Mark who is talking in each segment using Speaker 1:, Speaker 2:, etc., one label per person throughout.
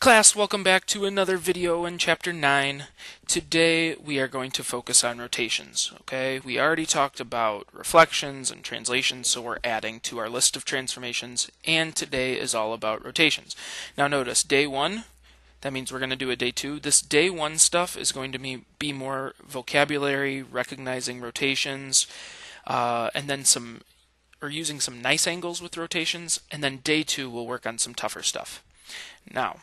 Speaker 1: Class, welcome back to another video in Chapter 9. Today we are going to focus on rotations, okay? We already talked about reflections and translations, so we're adding to our list of transformations, and today is all about rotations. Now notice, day 1, that means we're going to do a day 2. This day 1 stuff is going to be, more vocabulary, recognizing rotations, uh, and then some, or using some nice angles with rotations, and then day 2 we'll work on some tougher stuff. Now,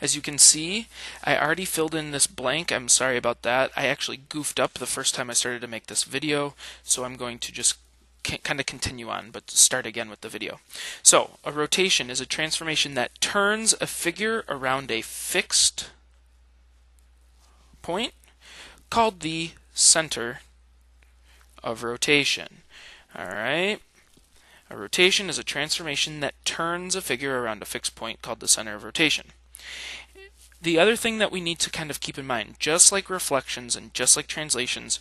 Speaker 1: as you can see, I already filled in this blank. I'm sorry about that. I actually goofed up the first time I started to make this video, so I'm going to just kind of continue on, but start again with the video. So, a rotation is a transformation that turns a figure around a fixed point called the center of rotation. Alright? A rotation is a transformation that turns a figure around a fixed point called the center of rotation. The other thing that we need to kind of keep in mind, just like reflections and just like translations,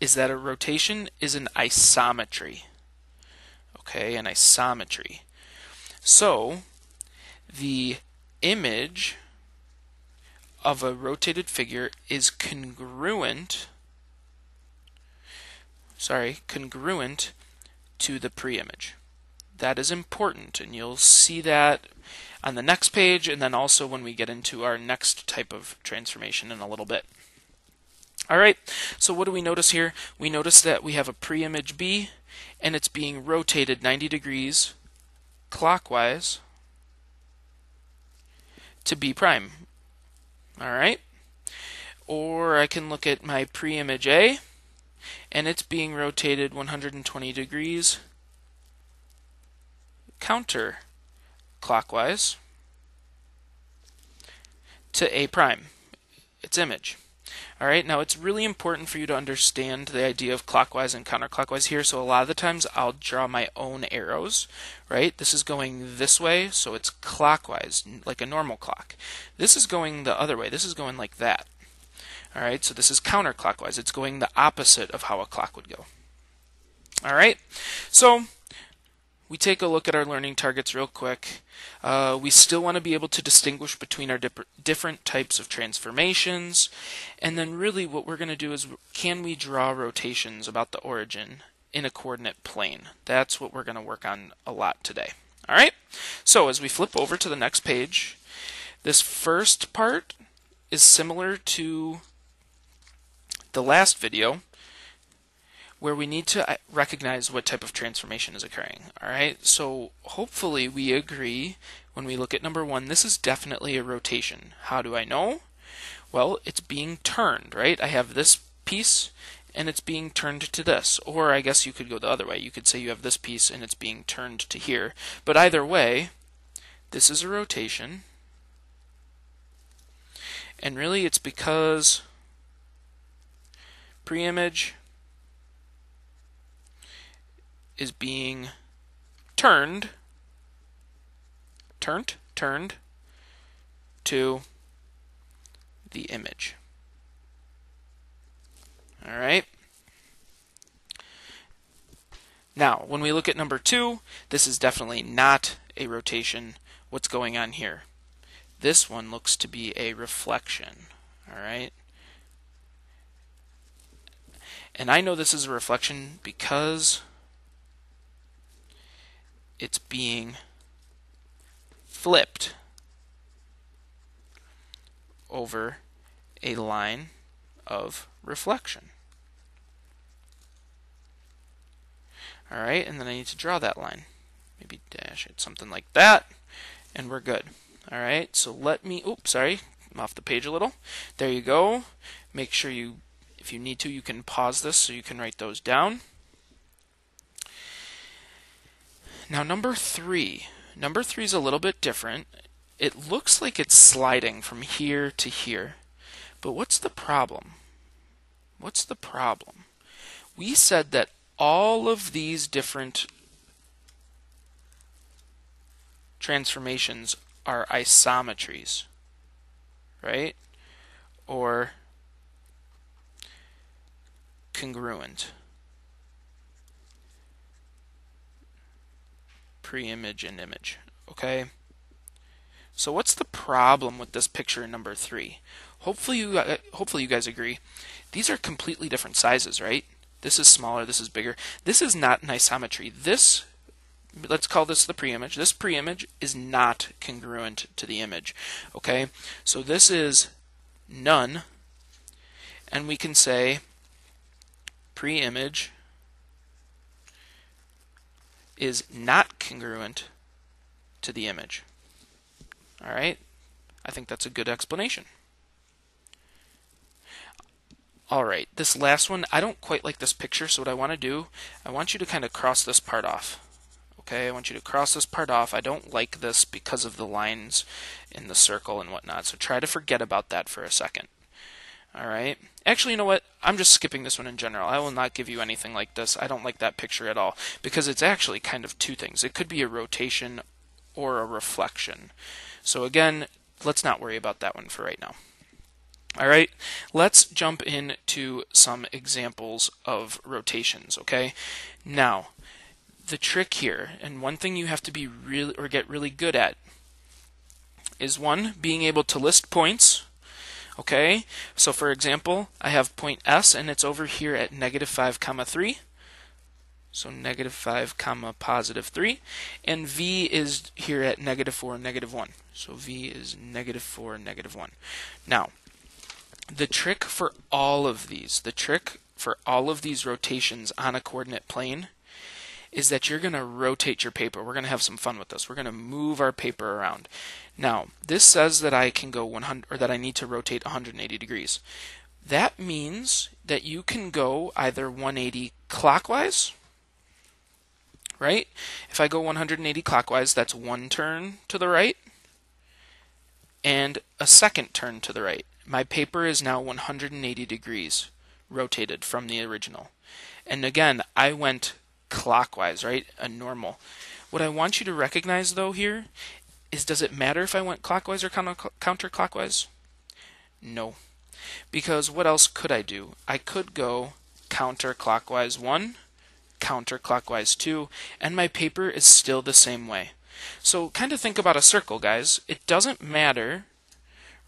Speaker 1: is that a rotation is an isometry. Okay, an isometry. So, the image of a rotated figure is congruent sorry, congruent to the pre-image. That is important, and you'll see that on the next page, and then also when we get into our next type of transformation in a little bit. All right, so what do we notice here? We notice that we have a pre-image B, and it's being rotated 90 degrees clockwise to B prime. All right, or I can look at my pre-image A, and it's being rotated 120 degrees counter clockwise to A prime, its image. All right, now it's really important for you to understand the idea of clockwise and counterclockwise here. So a lot of the times I'll draw my own arrows, right? This is going this way, so it's clockwise, like a normal clock. This is going the other way. This is going like that. All right, so this is counterclockwise. It's going the opposite of how a clock would go. All right, so we take a look at our learning targets real quick. Uh, we still want to be able to distinguish between our dip- different types of transformations. And then really what we're going to do is can we draw rotations about the origin in a coordinate plane? That's what we're going to work on a lot today. All right? So as we flip over to the next page, this first part is similar to the last video where we need to uh, recognize what type of transformation is occurring. All right, so hopefully we agree when we look at number one, this is definitely a rotation. How do I know? Well, it's being turned, right? I have this piece and it's being turned to this. Or I guess you could go the other way. You could say you have this piece and it's being turned to here. But either way, this is a rotation. And really it's because pre-image is being turned, turned, turned to the image. All right. Now, when we look at number two, this is definitely not a rotation. What's going on here? This one looks to be a reflection. All right. And I know this is a reflection because it's being flipped over a line of reflection. Alright, and then I need to draw that line. Maybe dash it, something like that, and we're good. Alright, so let me, oops, sorry, I'm off the page a little. There you go. Make sure you, if you need to, you can pause this so you can write those down. Now, number three. Number three is a little bit different. It looks like it's sliding from here to here. But what's the problem? What's the problem? We said that all of these different transformations are isometries, right? Or congruent. Pre-image and image. Okay? So what's the problem with this picture number three? Hopefully you, uh, hopefully you guys agree. These are completely different sizes, right? This is smaller, this is bigger. This is not an isometry. This, let's call this the pre-image. This pre-image is not congruent to the image, okay? So this is none, and we can say preimage is not congruent to the image. All right? I think that's a good explanation. All right, this last one, I don't quite like this picture, so what I want to do, I want you to kind of cross this part off. Okay, I want you to cross this part off. I don't like this because of the lines in the circle and whatnot, so try to forget about that for a second. All right. Actually, you know what? I'm just skipping this one in general. I will not give you anything like this. I don't like that picture at all because it's actually kind of two things. It could be a rotation or a reflection. So again, let's not worry about that one for right now. All right, let's jump into some examples of rotations, okay? Now, the trick here, and one thing you have to be really or get really good at is one, being able to list points Okay, so for example, I have point S and it's over here at negative 5 comma 3. So negative 5 comma positive 3. And V is here at negative 4 negative 1. So V is negative 4 negative 1. Now, the trick for all of these, the trick for all of these rotations on a coordinate plane is that you're going to rotate your paper. We're going to have some fun with this. We're going to move our paper around. Now, this says that I can go 100 or that I need to rotate 180 degrees. That means that you can go either 180 clockwise, right? If I go 180 clockwise, that's one turn to the right and a second turn to the right. My paper is now 180 degrees rotated from the original. And again, I went clockwise, right? A normal. What I want you to recognize though here is does it matter if I went clockwise or counterclockwise? No. Because what else could I do? I could go counterclockwise 1, counterclockwise 2, and my paper is still the same way. So kind of think about a circle, guys. It doesn't matter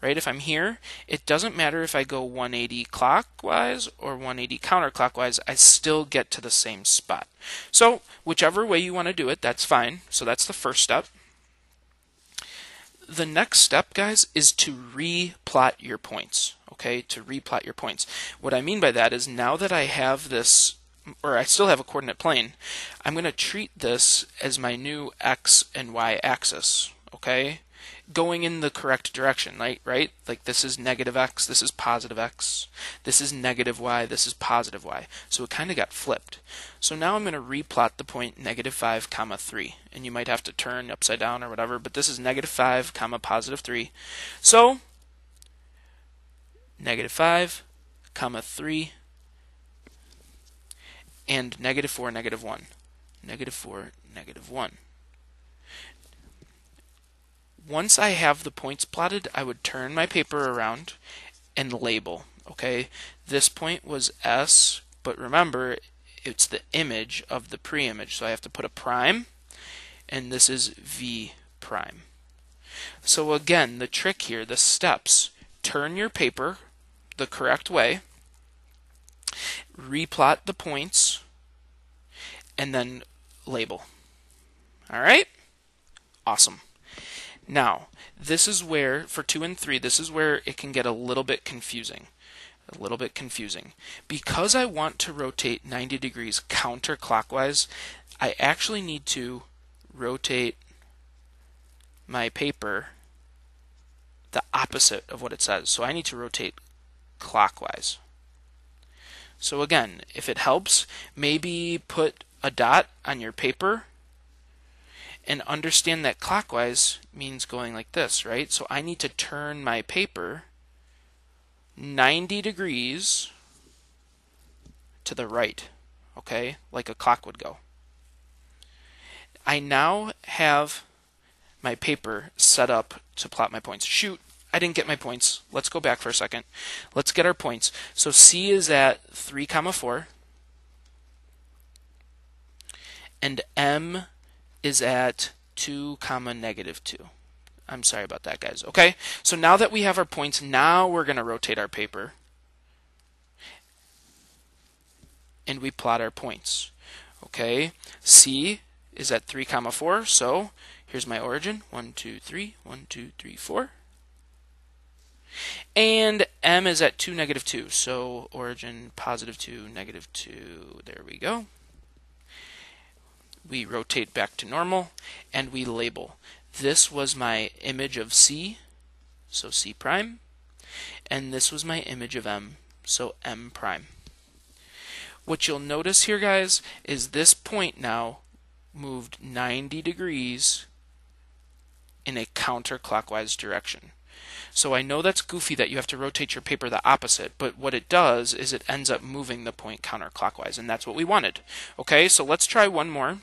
Speaker 1: right? If I'm here, it doesn't matter if I go 180 clockwise or 180 counterclockwise, I still get to the same spot. So whichever way you want to do it, that's fine. So that's the first step. The next step, guys, is to replot your points. Okay, to replot your points. What I mean by that is now that I have this or I still have a coordinate plane, I'm going to treat this as my new x and y axis. Okay? Going in the correct direction, right? Right? Like this is negative x, this is positive x, this is negative y, this is positive y. So it kind of got flipped. So now I'm going to replot the point negative 5 comma 3. And you might have to turn upside down or whatever, but this is negative 5 comma positive 3. So negative 5 comma 3 and negative 4 negative 1. Negative 4 negative 1 once I have the points plotted, I would turn my paper around and label. Okay, this point was S, but remember, it's the image of the preimage, so I have to put a prime, and this is V prime. So again, the trick here, the steps, turn your paper the correct way, replot the points, and then label. All right? Awesome. Now, this is where, for 2 and 3, this is where it can get a little bit confusing. A little bit confusing. Because I want to rotate 90 degrees counterclockwise, I actually need to rotate my paper the opposite of what it says. So I need to rotate clockwise. So again, if it helps, maybe put a dot on your paper and understand that clockwise means going like this, right? So I need to turn my paper 90 degrees to the right, okay, like a clock would go. I now have my paper set up to plot my points. Shoot, I didn't get my points. Let's go back for a second. Let's get our points. So C is at 3 comma 4 and M is at 2 comma negative 2. I'm sorry about that, guys. Okay, so now that we have our points, now we're going to rotate our paper. And we plot our points. Okay, C is at 3 comma 4, so here's my origin. 1, 2, 3, 1, 2, 3, 4. And M is at 2, negative 2, so origin positive 2, negative 2. There we go we rotate back to normal, and we label. This was my image of C, so C prime, and this was my image of M, so M prime. What you'll notice here, guys, is this point now moved 90 degrees in a counterclockwise direction. So I know that's goofy that you have to rotate your paper the opposite, but what it does is it ends up moving the point counterclockwise, and that's what we wanted. Okay, so let's try one more.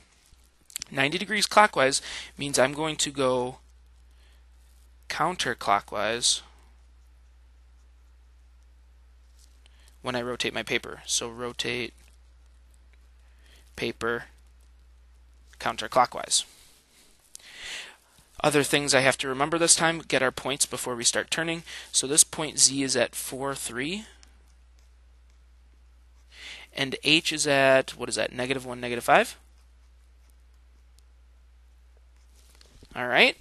Speaker 1: 90 degrees clockwise means I'm going to go counterclockwise when I rotate my paper. So rotate paper counterclockwise. Other things I have to remember this time, get our points before we start turning. So this point Z is at 4, 3. And H is at, what is that, negative 1, negative 5? All right?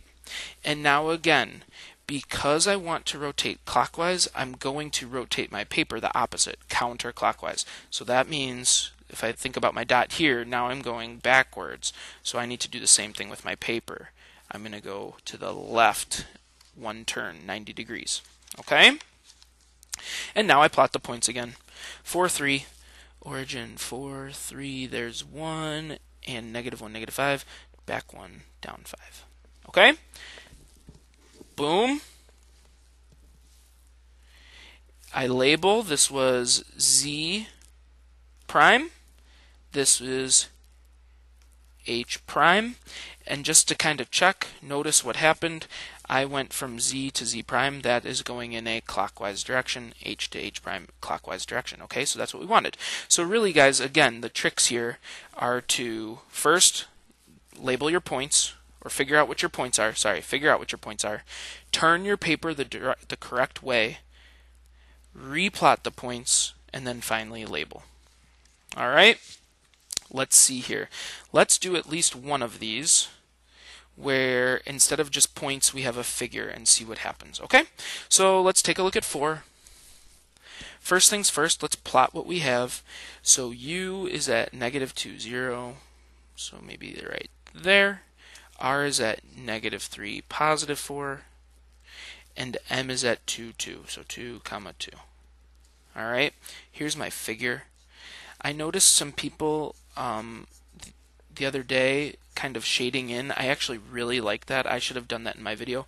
Speaker 1: And now again, because I want to rotate clockwise, I'm going to rotate my paper the opposite, counterclockwise. So that means if I think about my dot here, now I'm going backwards. So I need to do the same thing with my paper. I'm going to go to the left one turn, 90 degrees. Okay? And now I plot the points again. 4, 3, origin 4, 3, there's 1, and negative 1, negative 5, back 1, down 5. Okay? Boom. I label this was Z prime. This is H prime. And just to kind of check, notice what happened. I went from Z to Z prime. That is going in a clockwise direction. H to H prime, clockwise direction. Okay, so that's what we wanted. So really, guys, again, the tricks here are to first label your points or figure out what your points are. Sorry, figure out what your points are. Turn your paper the direct, the correct way. Replot the points and then finally label. All right? Let's see here. Let's do at least one of these where instead of just points we have a figure and see what happens. Okay? So let's take a look at 4. First things first, let's plot what we have. So u is at negative 2, 0. So maybe right there r is at negative 3, positive 4, and m is at 2, 2, so 2 comma 2. All right, here's my figure. I noticed some people um, th the other day kind of shading in. I actually really like that. I should have done that in my video.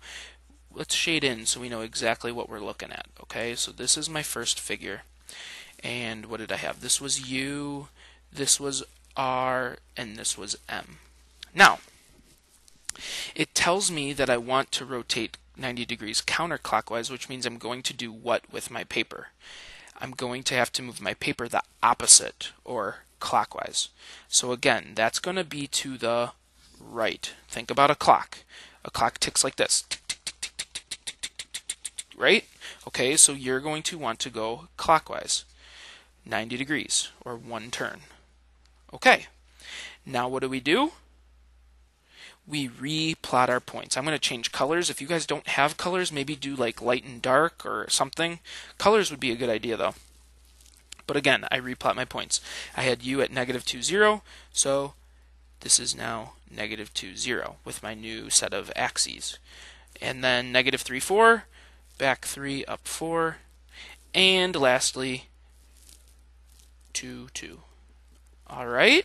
Speaker 1: Let's shade in so we know exactly what we're looking at. Okay, so this is my first figure. And what did I have? This was U, this was R, and this was M. Now, it tells me that I want to rotate 90 degrees counterclockwise, which means I'm going to do what with my paper? I'm going to have to move my paper the opposite, or clockwise. So again, that's going to be to the right. Think about a clock. A clock ticks like this. Right? Okay, so you're going to want to go clockwise. 90 degrees, or one turn. Okay. Now what do we do? We replot our points. I'm going to change colors. If you guys don't have colors, maybe do like light and dark or something. Colors would be a good idea though. But again, I replot my points. I had u at negative 2, 0, so this is now negative 2, 0 with my new set of axes. And then negative 3, 4, back 3, up 4, and lastly 2, 2. All right.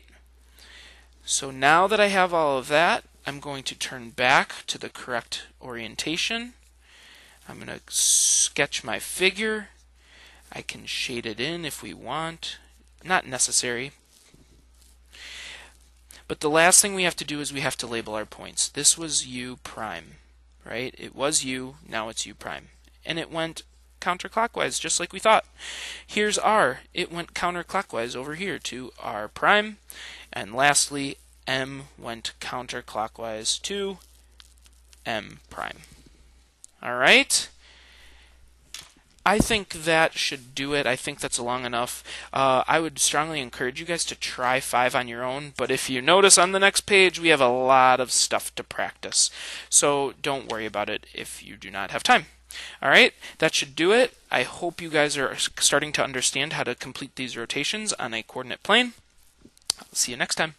Speaker 1: So now that I have all of that, I'm going to turn back to the correct orientation. I'm going to sketch my figure. I can shade it in if we want. Not necessary. But the last thing we have to do is we have to label our points. This was u prime, right? It was u, now it's u prime. And it went counterclockwise, just like we thought. Here's r. It went counterclockwise over here to r prime. And lastly, m went counterclockwise to m prime. All right. I think that should do it. I think that's long enough. Uh, I would strongly encourage you guys to try five on your own, but if you notice on the next page, we have a lot of stuff to practice. So don't worry about it if you do not have time. All right, that should do it. I hope you guys are starting to understand how to complete these rotations on a coordinate plane. I'll see you next time.